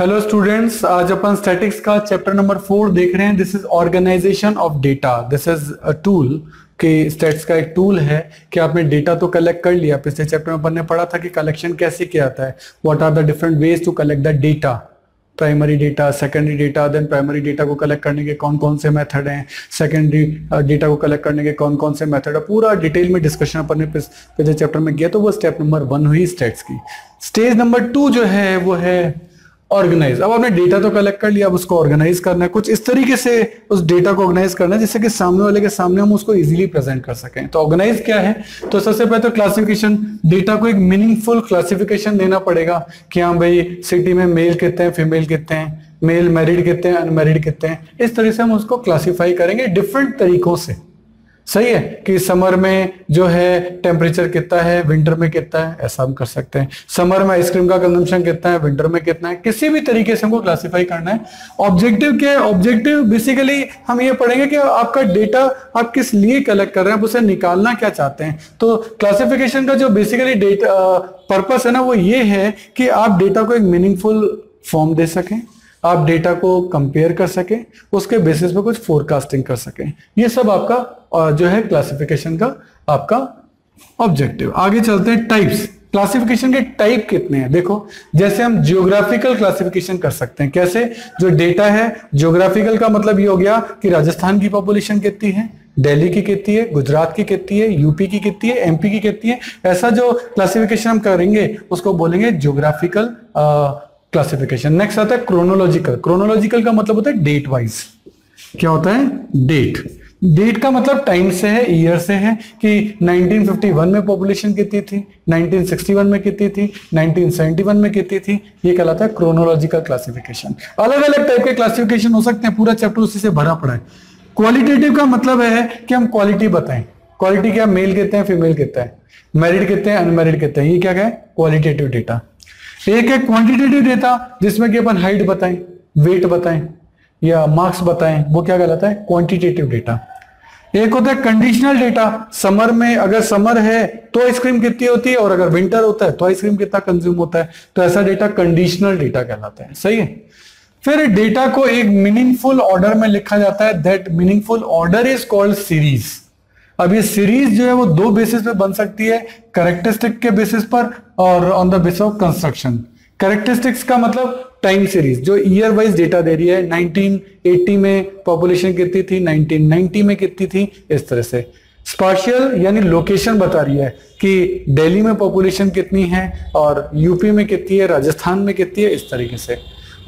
Hello students आज अपन statics का चैप्टर नंबर फोर देख रहे हैं. This is organisation of data this is a tool कि स्टेट्स का एक टूल है कि आपने डेटा तो कलेक्ट कर लिया, पिछले चैप्टर में अपन ने पढ़ा था कि कलेक्शन कैसे किया जाता है. What are the different ways to collect the data primary data secondary data then primary data को कलेक्ट करने के कौन कौन से मेथड हैं? सेकेंडरी डेटा को कलेक्ट करने के कौन कौन से मेथड है? पूरा डिटेल में डिस्कशन अपन ने पिछले चैप्टर में किया तो वो स्टेप नंबर वन हुई स्टेट्स की. स्टेज नंबर टू जो है, वो है ऑर्गेनाइज। अब आपने डेटा तो कलेक्ट कर लिया, अब उसको ऑर्गेनाइज करना है। कुछ इस तरीके से उस डेटा को ऑर्गेनाइज करना है, जिससे कि सामने वाले के सामने हम उसको इजीली प्रेजेंट कर सकें। तो ऑर्गेनाइज क्या है? तो सबसे पहले तो क्लासिफिकेशन डेटा को एक मीनिंगफुल क्लासिफिकेशन देना पड़ेगा कि हाँ भाई सिटी में मेल कितने हैं फीमेल कितने हैं मेल मैरिड कितने हैं अनमेरिड कितने हैं। इस तरह से हम उसको क्लासीफाई करेंगे डिफरेंट तरीकों से। सही है कि समर में जो है टेम्परेचर कितना है विंटर में कितना है, ऐसा हम कर सकते हैं। समर में आइसक्रीम का कंजम्पशन कितना है विंटर में कितना है, किसी भी तरीके से हमको क्लासिफाई करना है। ऑब्जेक्टिव क्या है? ऑब्जेक्टिव बेसिकली हम ये पढ़ेंगे कि आपका डेटा आप किस लिए कलेक्ट कर रहे हैं, आप उसे निकालना क्या चाहते हैं। तो क्लासिफिकेशन का जो बेसिकली डेटा पर्पस है ना, वो ये है कि आप डेटा को एक मीनिंगफुल फॉर्म दे सकें। आप डेटा को कंपेयर कर सकें, उसके बेसिस पे कुछ फोरकास्टिंग कर सकें। ये सब आपका जो है क्लासिफिकेशन का आपका ऑब्जेक्टिव आगे चलते हैं टाइप्स क्लासिफिकेशन के टाइप कितने हैं? देखो, जैसे हम जियोग्राफिकल क्लासिफिकेशन कर सकते हैं। कैसे? जो डेटा है जियोग्राफिकल का मतलब ये हो गया कि राजस्थान की पॉपुलेशन कितनी है, दिल्ली की कितनी है, गुजरात की कितनी है यूपी की कितनी है एमपी की कितनी है। ऐसा जो क्लासिफिकेशन हम करेंगे, उसको बोलेंगे जियोग्राफिकल क्लासिफिकेशन नेक्स्ट आता है क्रोनोलॉजिकल क्रोनोलॉजिकल का मतलब होता है डेट वाइज क्या होता है? डेट डेट का मतलब टाइम से है ईयर से है कि 1951 में पॉपुलेशन कितनी थी? 1961 में कितनी थी? 1971 में कितनी थी? ये कहलाता है क्रोनोलॉजिकल क्लासिफिकेशन अलग अलग टाइप के क्लासिफिकेशन हो सकते हैं। पूरा चैप्टर उसी से भरा पड़ा है। क्वालिटेटिव का मतलब है कि हम क्वालिटी बताएँ। क्वालिटी क्या? मेल कहते हैं? फीमेल कहते हैं? मैरिड कहते हैं? अनमेरिड कहते हैं? ये क्या है? क्वालिटेटिव डेटा एक है क्वांटिटेटिव डेटा जिसमें कि अपन हाइट बताएँ वेट बताएँ, या मार्क्स बताएँ, वो क्या कहलाता है? क्वांटिटेटिव डेटा एक होता है कंडीशनल डेटा समर में अगर समर है तो आइसक्रीम कितनी होती है? और अगर विंटर होता है तो आइसक्रीम कितना कंज्यूम होता है? तो ऐसा डेटा कंडीशनल डेटा कहलाता है। सही है? फिर डेटा को एक मीनिंगफुल ऑर्डर में लिखा जाता है। That meaningful order is called series अब ये सीरीज़ जो है वो दो बेसिस पे बन सकती है करेक्टरिस्टिक के बेसिस पर और on the basis of construction characteristics का मतलब टाइम सीरीज़ जो ईयर वाइज डेटा दे रही है 1980 में पॉपुलेशन कितनी थी 1990 में कितनी थी, इस तरह से। स्पार्शियल यानी लोकेशन बता रही है कि दिल्ली में पॉपुलेशन कितनी है और यूपी में कितनी है राजस्थान में कितनी है, इस तरीके से।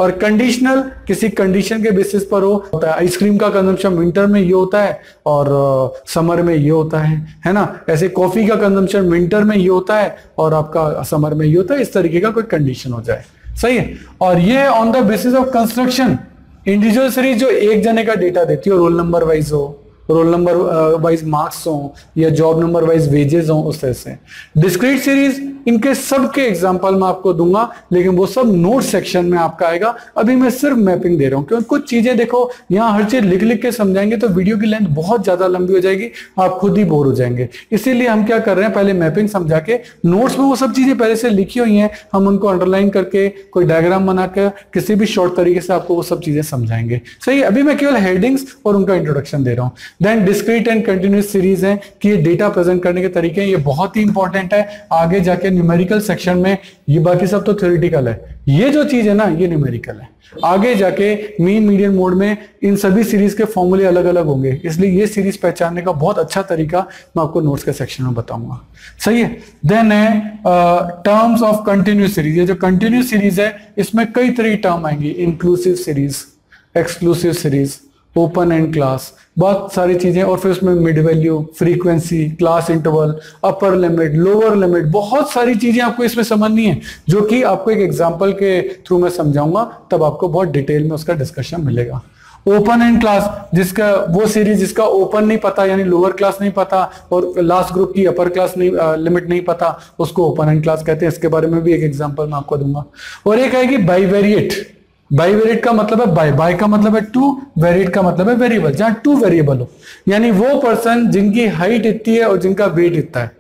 और कंडीशनल किसी कंडीशन के बेसिस पर हो, होता है। आइसक्रीम का कंजम्पशन विंटर में ये होता है और समर में ये होता है है ना? ऐसे कॉफ़ी का कंजम्पशन विंटर में ये होता है और आपका समर में ये होता है। इस तरीके का कोई कंडीशन हो जाए। सही है? और ये on the basis of construction individual series जो एक जने का डेटा देती है रोल नंबर वाइज हो रोल नंबर वाइज मार्क्स हो या जॉब नंबर वाइज वेजेस हो उस तरह से। डिस्क्रीट सीरीज़ इनके सब के एग्ज़ाम्पल मैं आपको दूँगा, लेकिन वो सब नोट सेक्शन में आपका आएगा। अभी मैं सिर्फ़ मैपिंग दे रहा हूँ, क्योंकि कुछ चीज़ें देखो, यहाँ हर चीज़ लिख लिख के समझाएँगे तो वीडियो की लेंथ बहुत ज़्यादा लंबी हो जाएगी, आप खुद ही बोर हो जाएँगे। इसीलिए हम क्या कर रहे हैं, पहले मैपिंग समझा के नोट्स में वो सब चीज़ें पहले से लिखी हुई हैं, हम उनको अंडरलाइन करके, कोई डायग्राम बनाकर, किसी भी शॉर्ट तरीके से आपको वो सब चीज़ें समझाएँगे। सही अभी मैं केवल हेडिंग्स और उनका इंट्रोडक्शन दे रहा हूँ। Then discrete and continuous series है कि ये डेटा प्रेजेंट करने के तरीके ये बहुत ही इंपॉर्टेंट है। आगे जाके न्यूमेरिकल सेक्शन में ये बाकी सब तो थ्योरेटिकल है। ये जो चीज़ है ना, ये न्यूमेरिकल है। आगे जाके मीन मीडियम मोड में इन सभी सीरीज़ के फॉर्मूले अलग अलग होंगे। इसलिए ये सीरीज़ पहचानने का बहुत अच्छा तरीका मैं आपको नोट्स के सेक्शन में बताऊँगा। सही है? देन है टर्म्स ऑफ़ कंटिन्यूस सीरीज़ ये जो कंटिन्यूस सीरीज़ है, इसमें कई तरह की टर्म आएँगी। Inclusive series exclusive series open end class बहुत सारी चीज़ें, और फिर उसमें mid value frequency class interval upper limit lower limit बहुत सारी चीज़ें आपको इसमें समझनी है, जो कि आपको एक एग्जांपल के थ्रू मैं समझाऊँगा, तब आपको बहुत डिटेल में उसका डिस्कशन मिलेगा। ओपन एंड क्लास जिसका, वो सीरीज़ जिसका ओपन नहीं पता, यानी लोअर क्लास नहीं पता, और लास्ट ग्रुप की अपर क्लास नहीं लिमिट नहीं पता, उसको ओपन एंड क्लास कहते हैं, इसके बारे में भी एक एग्जांपल मैं आपको दूँगा। और एक है कि बाई वेरिट का मतलब है बाई बाई का मतलब है टू वेरिट का मतलब है वेरिएबल जहाँ टू वेरिएबल हो। यानी वो पर्सन जिनकी हाइट इतनी है और जिनका वेट इतना है।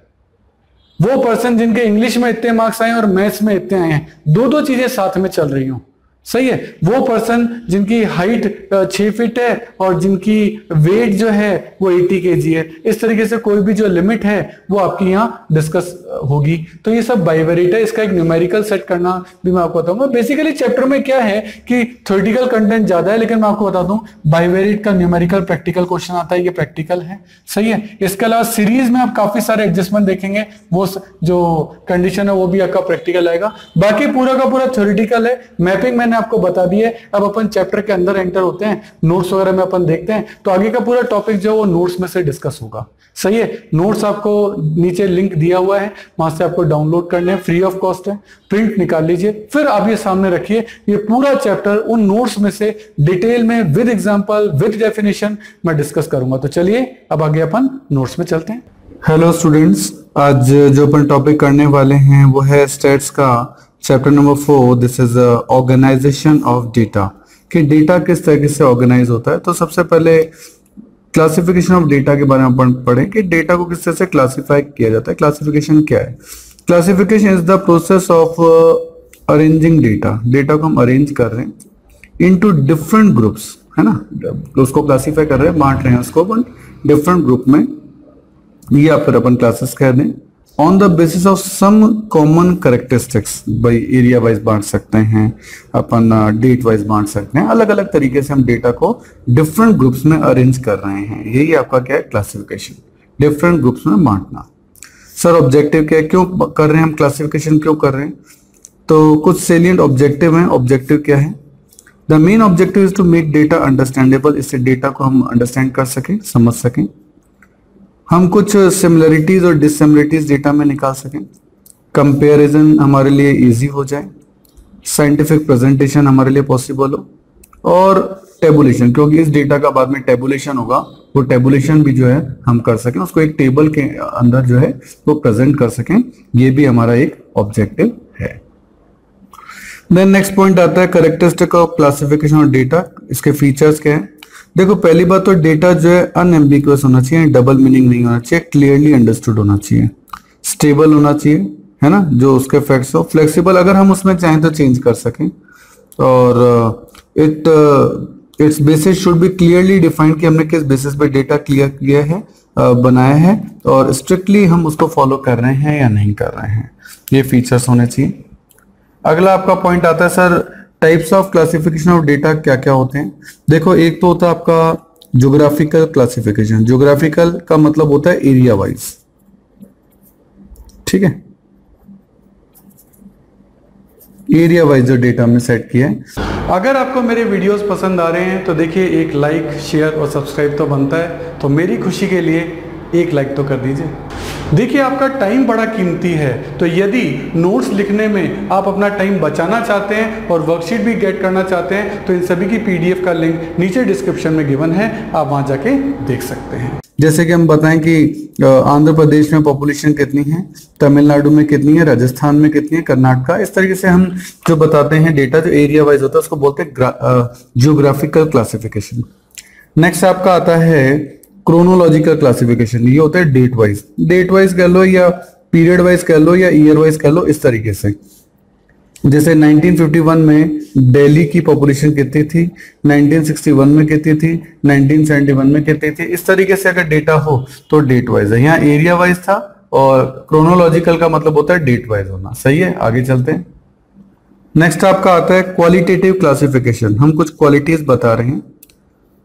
वो पर्सन जिनके इंग्लिश में इतने मार्क्स आए और मैथ्स में इतने आए हैं। दो दो चीज़ें साथ में चल रही हूँ। सही है। वो पर्सन जिनकी हाइट छह फीट है और जिनकी वेट जो है वो 80 के जी है। इस तरीके से कोई भी जो लिमिट है, वो आपकी यहाँ डिस्कस होगी। तो ये सब बाइवेरिट है। इसका एक न्यूमेरिकल सेट करना भी मैं आपको बताऊँगा। बेसिकली चैप्टर में क्या है कि थ्योरेटिकल कंटेंट ज़्यादा है, लेकिन मैं आपको बता दूँ बाइवेरिट का न्यूमेरिकल प्रैक्टिकल क्वेश्चन आता है। ये प्रैक्टिकल है। सही है। इसके अलावा सीरीज़ में आप काफ़ी सारे एडजस्टमेंट देखेंगे। वो जो कंडीशन है, वो भी आपका प्रैक्टिकल आएगा। बाकी पूरा का पूरा थ्योरेटिकल है। मैपिंग मैंने आपको बता दी अब अपन चैप्टर के अंदर एंटर होते हैं नोट्स वगैरह में अपन देखते हैं तो आगे का पूरा टॉपिक जो है वो नोट्स में से डिस्कस होगा। सही है? नोट्स आपको नीचे लिंक दिया हुआ है, वहाँ से आपको डाउनलोड करने हैं फ्री ऑफ़ कॉस्ट है प्रिंट निकाल लीजिए, फिर आप ये सामने रखिए, ये पूरा चैप्टर उन नोट्स में से डिटेल में विद एग्जांपल विद डेफिनेशन मैं डिस्कस करूँगा। तो चलिए, अब आगे अपन नोट्स में चलते हैं। हेलो स्टूडेंट्स आज जो अपन टॉपिक करने वाले हैं, वो है स्टेट्स का chapter number four this is organisation of data कि डेटा किस तरीके से ऑर्गेनाइज होता है? तो सबसे पहले क्लासिफिकेशन ऑफ़ डेटा के बारे में अपन पढ़ें कि डेटा को किस तरह से क्लासिफाई किया जाता है? क्लासिफिकेशन क्या है? Classification is the process of arranging data data को हम अरेंज कर रहे हैं इनटू डिफरेंट ग्रुप्स है ना? उसको क्लासीफाई कर रहे हैं, बांट रहे हैं उसको अपन डिफरेंट ग्रुप में। या फिर अपन क्लासेस कह दें। On the basis of some common characteristics भाई एरिया वाइज बांट सकते हैं अपन डेट uh, वाइज बांट सकते हैं अलग अलग तरीके से हम डेटा को डिफरेंट ग्रुप्स में अरेंज कर रहे हैं। यही आपका क्या है? क्लासिफिकेशन डिफरेंट ग्रुप्स में बांटना। सर ऑब्जेक्टिव क्या है? क्यों कर रहे हैं? हम क्लासिफिकेशन क्यों कर रहे हैं? तो कुछ सेलियंट ऑब्जेक्टिव हैं। ऑब्जेक्टिव क्या है? The main objective is to make data understandable इससे डेटा को हम अंडरस्टैंड कर सकें समझ सकें। हम कुछ सिमिलरिटीज और डिससिमिलरिटीज डेटा में निकाल सकें। कंपेरिजन हमारे लिए इजी हो जाए। साइंटिफिक प्रेजेंटेशन हमारे लिए पॉसिबल हो। और टेबुलेशन क्योंकि इस डेटा का बाद में टेबुलेशन होगा, वो टेबुलेशन भी जो है हम कर सकें, उसको एक टेबल के अंदर जो है वो प्रेजेंट कर सकें। ये भी हमारा एक ऑब्जेक्टिव है। देन नेक्स्ट पॉइंट आता है characteristic of classification of data इसके फीचर्स क्या है? देखो पहली बात तो डेटा जो है अनएम्बिक्यूस होना चाहिए डबल मीनिंग नहीं होना चाहिए क्लियरली अंडरस्टूड होना चाहिए स्टेबल होना चाहिए है ना? जो उसके फैक्ट्स हो फ्लेक्सिबल अगर हम उसमें चाहें तो चेंज कर सकें। और it it's basis should be clearly defined कि हमने किस बेसिस पे डेटा क्लियर किया है uh, बनाया है और स्ट्रिक्टली हम उसको फॉलो कर रहे हैं या नहीं कर रहे हैं। ये फीचर्स होने चाहिए। अगला आपका पॉइंट आता है sir types of classification of data क्या क्या होते हैं? देखो, एक तो होता है आपका ज्योग्राफिकल क्लासिफिकेशन ज्योग्राफिकल का मतलब होता है एरिया वाइज ठीक है? एरिया वाइज जो डेटा हमने सेट किया है। अगर आपको मेरे वीडियोस पसंद आ रहे हैं तो देखिए एक लाइक शेयर और सब्सक्राइब तो बनता है। तो मेरी खुशी के लिए एक लाइक तो कर दीजिए। देखिए, आपका टाइम बड़ा कीमती है। तो यदि नोट्स लिखने में आप अपना टाइम बचाना चाहते हैं और वर्कशीट भी गेट करना चाहते हैं तो इन सभी की पीडीएफ का लिंक नीचे डिस्क्रिप्शन में गिवन है। आप वहाँ जाके देख सकते हैं। जैसे कि हम बताएँ कि आंध्र प्रदेश में पॉपुलेशन कितनी है, तमिलनाडु में कितनी है, राजस्थान में कितनी है, कर्नाटका, इस तरीके से हम जो बताते हैं डेटा जो एरिया वाइज होता है, उसको बोलते हैं जियोग्राफिकल क्लासिफिकेशन नेक्स्ट आपका आता है क्रोनोलॉजिकल क्लासिफिकेशन ये होता है डेट वाइज डेट वाइज कह लो या पीरियड वाइज कह लो या ईयर वाइज कह लो, इस तरीके से। जैसे 1951 में दिल्ली की पॉपुलेशन कितनी थी? 1961 में कितनी थी? 1971 में कितनी थी? इस तरीके से अगर डेटा हो तो डेट वाइज है। यहाँ एरिया वाइज था और क्रोनोलॉजिकल का मतलब होता है डेट वाइज होना। सही है? आगे चलते हैं। नेक्स्ट आपका आता है क्वालिटेटिव क्लासिफिकेशन हम कुछ क्वालिटीज बता रहे हैं।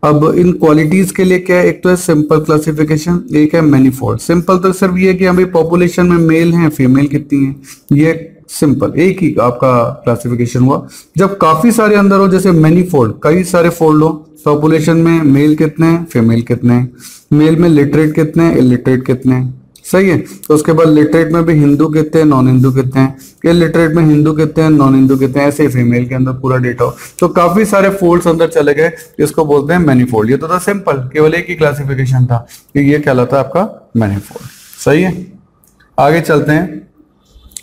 अब इन क्वालिटीज के लिए क्या है? एक तो है सिंपल क्लासिफिकेशन एक है मैनीफोल्ड सिंपल तो सिर्फ़ ये कि अभी पॉपुलेशन में मेल है फीमेल कितनी है? ये सिंपल एक ही आपका क्लासिफिकेशन हुआ। जब काफ़ी सारे अंदर हो, जैसे मैनीफोल्ड कई सारे फोल्ड हो पॉपुलेशन में मेल कितने हैं फीमेल कितने हैं? मेल में लिटरेट कितने हैं इलिटरेट कितने हैं? सही है। तो उसके बाद लिटरेट में भी हिंदू कितने हैं नॉन हिंदू कितने हैं? लिटरेट में हिंदू कितने हैं नॉन हिंदू कितने हैं? ऐसे फीमेल के अंदर पूरा डेटा हो तो काफ़ी सारे फोल्ड्स अंदर चले गए इसको बोलते हैं मैनीफोल्ड ये तो था सिंपल केवल एक ही क्लासिफिकेशन था कि ये कहलाता है आपका मैनीफोल्ड सही है? आगे चलते हैं।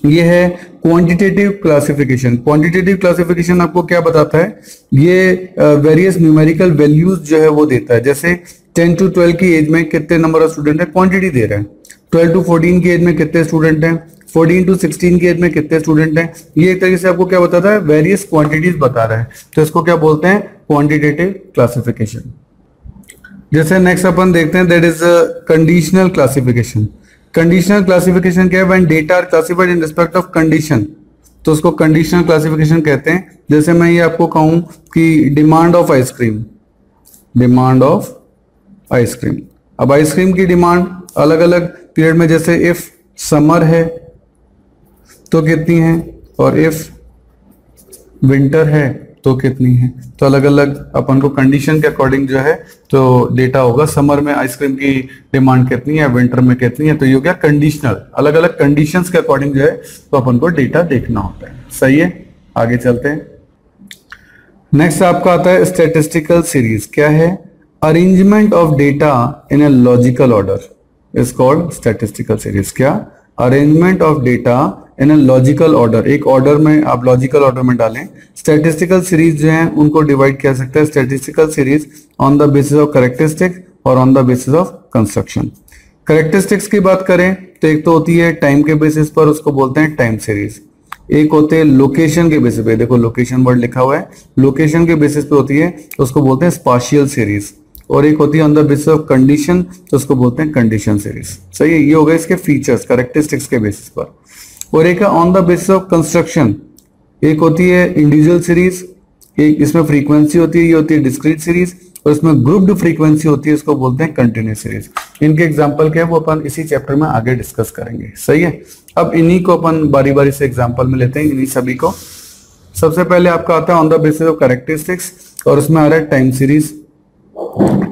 ये है क्वांटिटेटिव क्लासिफिकेशन क्वांटिटेटिव क्लासिफिकेशन आपको क्या बताता है? ये वेरियस न्यूमेरिकल वैल्यूज़ जो है वो देता है। जैसे 10 टू 12 की एज में कितने नंबर ऑफ़ स्टूडेंट है? क्वांटिटी दे रहे है। ट्वेल्व टू फोर्टीन की एज में कितने स्टूडेंट हैं? 14 टू 16 की एज में कितने स्टूडेंट हैं? ये एक तरीके से आपको क्या बताता है? वेरियस क्वांटिटीज बता रहा है। तो इसको क्या बोलते हैं? क्वांटिटेटिव क्लासिफिकेशन जैसे नेक्स्ट अपन देखते हैं that is conditional classification conditional classification क्या है? When data are classified in respect of condition तो उसको कंडीशनल क्लासिफिकेशन कहते हैं। जैसे मैं ये आपको कहूँ कि demand of ice cream demand of ice cream अब आइसक्रीम की डिमांड अलग अलग पीरियड में जैसे इफ़ समर है तो कितनी है? और इफ़ विंटर है तो कितनी है? तो अलग अलग अपन को कंडीशन के अकॉर्डिंग जो है तो डेटा होगा समर में आइसक्रीम की डिमांड कितनी है विंटर में कितनी है तो ये हो गया कंडीशनल अलग अलग कंडीशंस के अकॉर्डिंग जो है तो अपन को डेटा देखना होता है। सही है? आगे चलते हैं। नेक्स्ट आपका आता है स्टेटिस्टिकल सीरीज़ क्या है? Arrangement of data in a logical order is called statistical series क्या? Arrangement of data in a logical order एक ऑर्डर में आप लॉजिकल ऑर्डर में डालें। स्टेटिस्टिकल सीरीज़ जो है, उनको डिवाइड किया सकता है। Statistical series on the basis of characteristic और on the basis of construction characteristics की बात करें तो एक तो होती है टाइम के बेसिस पर, उसको बोलते हैं टाइम सीरीज़ एक होते हैं लोकेशन के बेसिस पे। देखो लोकेशन वर्ड लिखा हुआ है। लोकेशन के बेसिस पे होती है, उसको बोलते हैं स्पाशियल सीरीज़ और एक होती है on the basis of condition तो उसको बोलते हैं कंडीशन सीरीज़ सही है, ये हो गया इसके फीचर्स करेक्टरिस्टिक्स के बेसिस पर. और एक है on the basis of construction एक होती है इंडिविजुअल सीरीज़ एक इसमें फ्रीक्वेंसी होती है, ये होती है डिस्क्रीट सीरीज़ और इसमें ग्रुप्ड फ्रीक्वेंसी होती है, इसको बोलते हैं कंटिन्यूस सीरीज़ इनके एग्ज़ाम्पल क्या है, वो अपन इसी चैप्टर में आगे डिस्कस करेंगे. सही है? अब इन्हीं को अपन बारी बारी से एग्ज़ाम्पल में लेते हैं, इन्हीं सभी को. सबसे पहले आपका आता है on the basis of characteristics और उसमें आ रहा है टाइम सीरीज़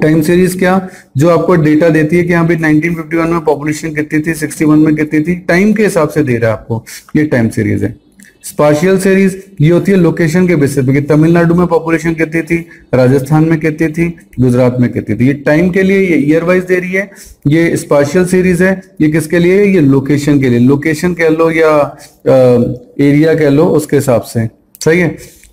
टाइम सीरीज़ क्या, जो आपको डेटा देती है कि यहाँ पे 1951 में पॉपुलेशन कितनी थी 61 में कितनी थी टाइम के हिसाब से दे रहा है आपको ये टाइम सीरीज़ है। स्पाशियल सीरीज़ ये होती है लोकेशन के बेसिस पे कि तमिलनाडु में पॉपुलेशन कितनी थी, राजस्थान में कितनी थी, गुजरात में कितनी थी। ये टाइम के लिए ये ईयर वाइज दे रही है, ये स्पाशियल सीरीज़ है, ये किसके लिए? ये लोकेशन के लिए। लोकेशन कह लो या एरिया कह लो, उसके हिसाब से। सही है?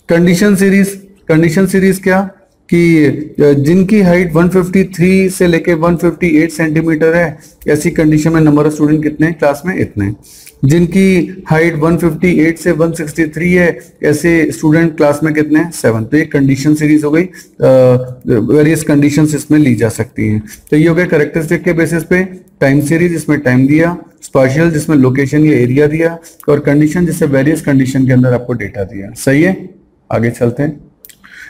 कंडीशन सीरीज़ कंडीशन सीरीज़ क्या? कि जिनकी हाइट 153 से लेके 158 सेंटीमीटर है, ऐसी कंडीशन में नंबर ऑफ़ स्टूडेंट कितने हैं? क्लास में इतने जिनकी हाइट 158 से 163 है, ऐसे स्टूडेंट क्लास में कितने हैं? सेवन तो ये कंडीशन सीरीज़ हो गई। वेरियस कंडीशन इसमें ली जा सकती हैं। तो ये हो गया करेक्टरिस्टिक के बेसिस पे। टाइम सीरीज़ इसमें टाइम दिया। स्पाशियल जिसमें लोकेशन या एरिया दिया। और कंडीशन जिससे वेरियस कंडीशन के अंदर आपको डेटा दिया। सही है? आगे चलते हैं।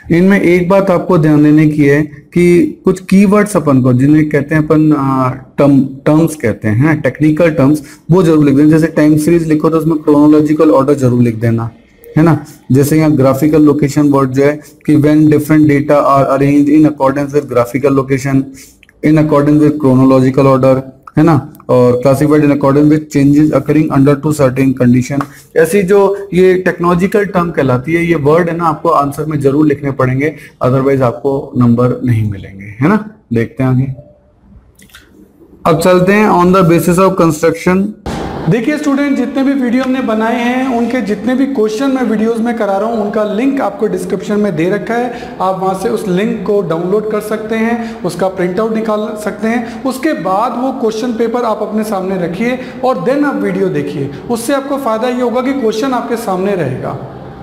इनमें एक बात आपको ध्यान देने की है कि कुछ कीवर्ड्स अपन को, जिन्हें कहते हैं अपन टर्म टर्म्स कहते हैं टेक्निकल टर्म्स वो ज़रूर लिख देना। जैसे टाइम सीरीज़ लिखो तो उसमें क्रोनोलॉजिकल ऑर्डर ज़रूर लिख देना, है ना? जैसे यहाँ ग्राफिकल लोकेशन वर्ड जो है कि when different data are arrange in accordance with graphical location in accordance with chronological order है ना? और classified in according with changes occurring under to certain condition ऐसी जो ये टेक्नोलॉजिकल टर्म कहलाती है, ये वर्ड है ना, आपको आंसर में ज़रूर लिखने पड़ेंगे अदरवाइज़ आपको नंबर नहीं मिलेंगे, है ना? देखते हैं आगे। अब चलते हैं on the basis of construction देखिए स्टूडेंट जितने भी वीडियो हमने बनाए हैं, उनके जितने भी क्वेश्चन मैं वीडियोस में करा रहा हूँ, उनका लिंक आपको डिस्क्रिप्शन में दे रखा है। आप वहाँ से उस लिंक को डाउनलोड कर सकते हैं, उसका प्रिंट आउट निकाल सकते हैं। उसके बाद वो क्वेश्चन पेपर आप अपने सामने रखिए और देन आप वीडियो देखिए। उससे आपको फ़ायदा ये होगा कि क्वेश्चन आपके सामने रहेगा।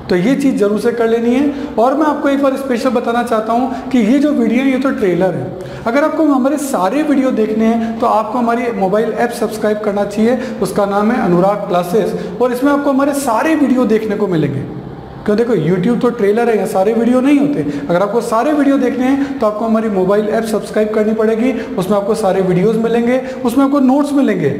तो ये चीज़ ज़रूर से कर लेनी है। और मैं आपको एक बार स्पेशल बताना चाहता हूँ कि ये जो वीडियो है, ये तो ट्रेलर है। अगर आपको हमारे सारे वीडियो देखने हैं तो आपको हमारी मोबाइल ऐप सब्सक्राइब करना चाहिए। उसका नाम है अनुराग क्लासेस और इसमें आपको हमारे सारे वीडियो देखने को मिलेंगे। क्यों? देखो, YouTube तो ट्रेलर है, यहाँ सारे वीडियो नहीं होते। अगर आपको सारे वीडियो देखने हैं तो आपको हमारी मोबाइल ऐप सब्सक्राइब करनी पड़ेगी। उसमें आपको सारे वीडियोस मिलेंगे। उसमें आपको नोट्स मिलेंगे।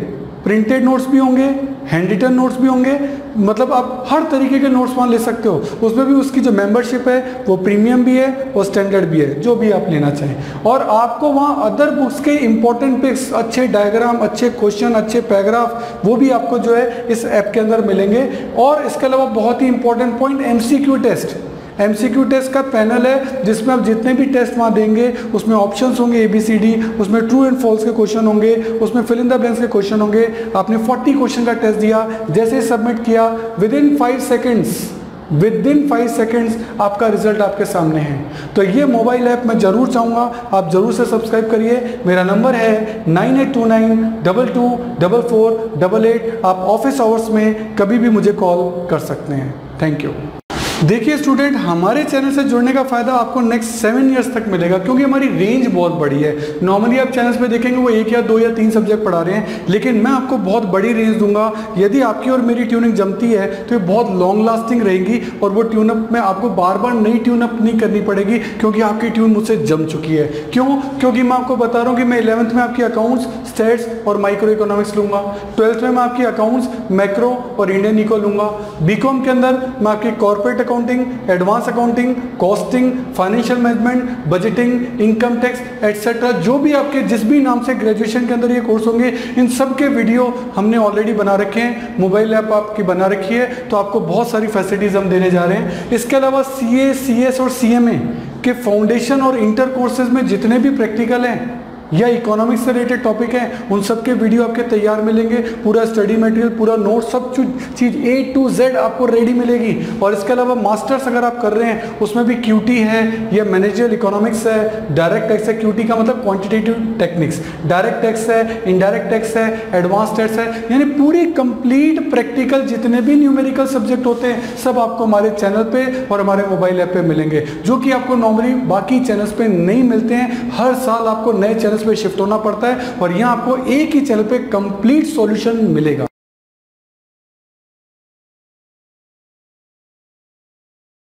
प्रिंटेड नोट्स भी होंगे हैंड रिटन नोट्स भी होंगे मतलब आप हर तरीके के नोट्स वहाँ ले सकते हो। उसमें भी उसकी जो मेंबरशिप है, वो प्रीमियम भी है और स्टैंडर्ड भी है, जो भी आप लेना चाहें। और आपको वहाँ अदर बुक्स के इंपॉर्टेंट पिक्स अच्छे डायग्राम अच्छे क्वेश्चन अच्छे पैराग्राफ वो भी आपको जो है, इस ऐप के अंदर मिलेंगे। और इसके अलावा बहुत ही important point MCQ test MCQ test का पैनल है, जिसमें आप जितने भी टेस्ट वहाँ देंगे, उसमें ऑप्शन होंगे ए बी सी डी उसमें ट्रू एंड फॉल्स के क्वेश्चन होंगे, उसमें फिल इन द ब्लैंक्स के क्वेश्चन होंगे। आपने 40 क्वेश्चन का टेस्ट दिया, जैसे सबमिट किया within five seconds within five seconds आपका रिज़ल्ट आपके सामने है। तो ये मोबाइल ऐप मैं ज़रूर चाहूँगा, आप ज़रूर से सब्सक्राइब करिए। मेरा नंबर है nine eight two nine double two double four double eight. आप ऑफ़िस आवर्स में कभी भी मुझे कॉल कर सकते हैं। थैंक यू देखिए स्टूडेंट हमारे चैनल से जुड़ने का फ़ायदा आपको नेक्स्ट सेवन ईयर्स तक मिलेगा, क्योंकि हमारी रेंज बहुत बड़ी है। नॉर्मली आप चैनल्स पे देखेंगे, वो एक या दो या तीन सब्जेक्ट पढ़ा रहे हैं, लेकिन मैं आपको बहुत बड़ी रेंज दूँगा। यदि आपकी और मेरी ट्यूनिंग जमती है तो ये बहुत लॉन्ग लास्टिंग रहेगी, और वो ट्यूनअप में आपको बार बार नई ट्यूनअप नहीं करनी पड़ेगी, क्योंकि आपकी ट्यून मुझसे जम चुकी है। क्यों? क्योंकि मैं आपको बता रहा हूँ कि मैं इलेवंथ में आपकी अकाउंट्स स्टेट्स और माइक्रो इकोनॉमिक्स लूँगा। ट्वेल्थ में मैं आपकी अकाउंट्स मैक्रो और इंडियन इको लूँगा। बीकॉम के अंदर मैं आपकी corporate accounting advance accounting costing financial management budgeting income tax etcetera जो भी आपके जिस भी नाम से ग्रेजुएशन के अंदर ये कोर्स होंगे, इन सब के वीडियो हमने ऑलरेडी बना रखे हैं। मोबाइल ऐप आपकी बना रखी है तो आपको बहुत सारी फैसिलिटीज़ हम देने जा रहे हैं। इसके अलावा सी ए सी एस और सी एम ए के फाउंडेशन और इंटर कोर्सेज में जितने भी प्रैक्टिकल हैं या इकोनॉमिक्स से रिलेटेड टॉपिक है, उन सब के वीडियो आपके तैयार मिलेंगे, पूरा स्टडी मटेरियल पूरा नोट सब चीज़ ए टू जेड आपको रेडी मिलेगी। और इसके अलावा मास्टर्स अगर आप कर रहे हैं, उसमें भी क्यूटी है, या मैनेजर इकोनॉमिक्स है डायरेक्ट टैक्स है क्यूटी का मतलब क्वान्टिटेटिव टेक्निक्स डायरेक्ट टैक्स है इनडायरेक्ट टैक्स है एडवांस टैक्स है, यानी पूरी कंप्लीट प्रैक्टिकल जितने भी न्यूमेरिकल सब्जेक्ट होते हैं, सब आपको हमारे चैनल पर और हमारे मोबाइल ऐप पर मिलेंगे। जो कि आपको नॉर्मली बाकी चैनल्स पर नहीं मिलते हैं, हर साल आपको नए चैनल पे शिफ्ट होना पड़ता है और यहाँ आपको एक ही चैनल पे कंप्लीट सॉल्यूशन मिलेगा।